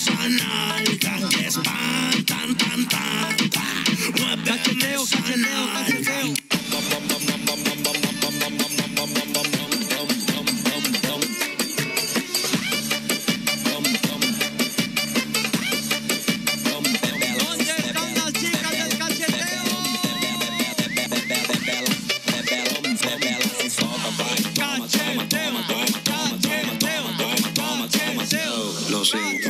esa nalga que espantan, tan, tan, tan. Mueve Cacheteo, cacheteo, cacheteo. ¿Dónde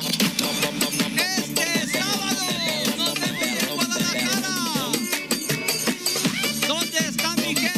Este sábado nos vemos en Guadalajara. ¿Dónde está Miguel?